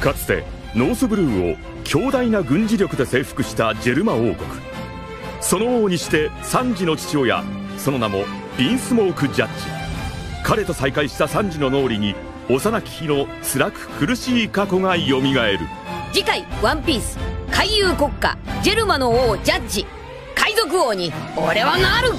かつてノースブルーを強大な軍事力で征服したジェルマ王国。その王にしてサンジの父親その名もビンスモーク・ジャッジ。彼と再会したサンジの脳裏に幼き日の辛く苦しい過去がよみがえる。次回「ワンピース。海遊国家ジェルマの王ジャッジ。海賊王に俺はなる。